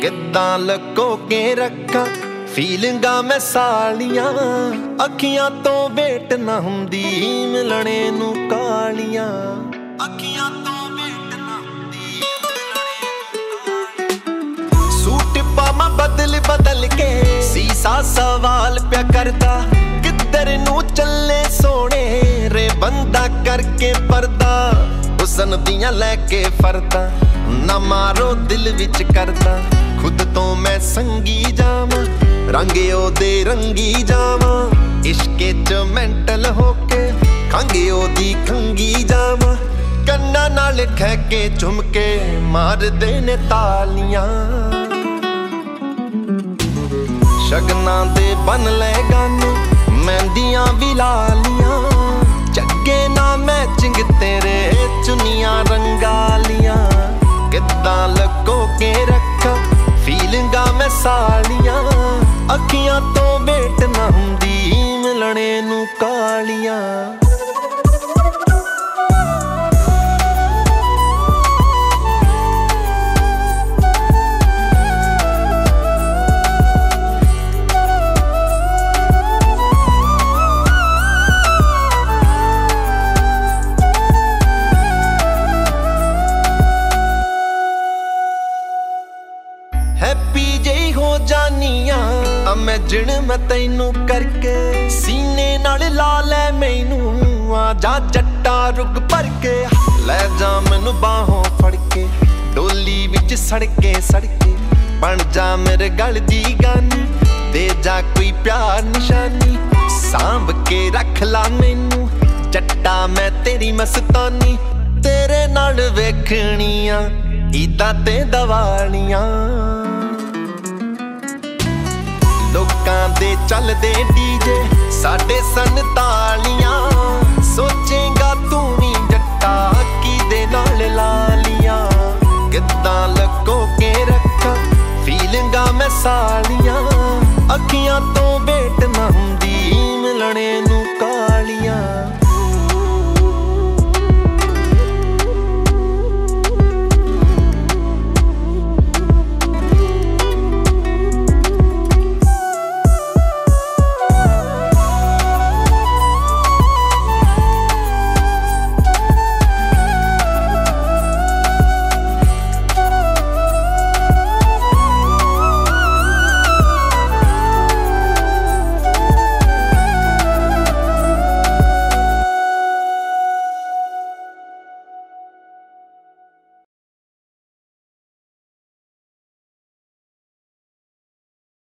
ਕਿੱਦਾਂ ਲਕੋ ਕੇ ਰੱਖਾਂ? ਫੀਲਿੰਗਾਂ ਮੈਂ ਸਾਲੀਆਂ। ਅੱਖੀਆਂ ਤੋਂ ਵੇਟ ਨਾ ਹੁੰਦੀ, ਮਿਲਣੇ ਨੂੰ ਕਾਲੀਆਂ। ਅੱਖੀਆਂ ਤੋਂ ਵੇਟ ਨਾ ਹੁੰਦੀ ਸੂਟ ਪਾਵਾਂ ਬਦਲ ਬਦਲ ਕੇ, ਸੀਸਾ ਸਵਾਲ ਪਿਆ ਕਰਦਾ। ਕਿੱਧਰ ਨੂੰ ਚੱਲੇ ਸੋਹਣੇ, ਰੇ ਬੰਦਾ ਕਰਕੇ ਪਰਦਾ। ਹੁਸਨ ਦੀਆਂ ਲੈ ਕੇ ਫਰਦਾ, ਨਾ ਮਾਰੋ ਦਿਲ ਵਿੱਚ ਕਰਦਾ। ਤੋਂ ਮੈਂ ਸੰਗੀ ਜਾਵਾਂ, ਰੰਗ ਉਹਦੇ ਰੰਗੀ ਜਾਵਾਂ। ਇਸ਼ਕੇ ਚ ਮੈਂਟਲ ਹੋ ਕੇ ਖੰਗ ਉਹਦੀ ਖੰਗੀ ਜਾਵਾਂ। ਕੰਨਾਂ ਨਾਲ ਖਹਿ ਕੇ ਝੁਮਕੇ ਮਾਰਦੇ ਨੇ ਤਾਲੀਆਂ। ਸ਼ਗਨਾਂ ਦੇ ਬਨ ਲੈ ਗਾਨੇ, ਮਹਿੰਦੀਆਂ ਵੀ ਲਾਲੀਆਂ ਅੱਖੀਆਂ ਤੋਂ ਵੇਟ ਨਾ ਹੁੰਦੀ ਮਿਲਣੇ ਨੂੰ ਕਾਲੀਆਂ। ਮੈਂ ਜਿਣ ਮੈਂ ਤੈਨੂੰ ਕਰਕੇ ਸੀਨੇ ਨਾਲ ਲਾ ਲੈ ਮੈਨੂੰ ਆ ਜਾ ਜੱਟਾ ਰੁਕ ਭਰ ਕੇ। ਲੈ ਜਾ ਮੈਨੂੰ ਬਾਹੋਂ ਫੜ ਕੇ, ਡੋਲੀ ਵਿੱਚ ਸੜਕੇ ਸੜਕੇ। ਬਣ ਜਾ ਮੇਰੇ ਗਲ ਦੀ ਗਾਨੀ, ਦੇ ਜਾ ਕੋਈ ਪਿਆਰ ਨਿਸ਼ਾਨੀ। ਸਾਂਭ ਕੇ ਰੱਖ ਲਾ ਮੈਨੂੰ ਜੱਟਾ ਮੈਂ ਤੇਰੀ ਮਸਤਾਨੀ। ਤੇਰੇ ਨਾਲ ਵੇਖਣੀਆਂ ਇਦਾਂ ਤੇ ਦਵਾਲੀਆਂ ਚੱਲਦੇ ਡੀਜੇ ਸਾਡੇ ਸਨ ਤਾਲੀਆਂ ਸੋਚੇਗਾ ਤੂੰ ਵੀ ਜੱਟਾ ਕਿਦੇ ਨਾਲ ਲਾਲੀਆਂ ਕਿੱਦਾਂ ਲਕੋ ਕੇ ਰੱਖਾਂ? ਫੀਲਿੰਗਾਂ ਮੈਂ ਸਾਲੀਆਂ। ਅੱਖੀਆਂ ਤੋਂ ਵੇਟ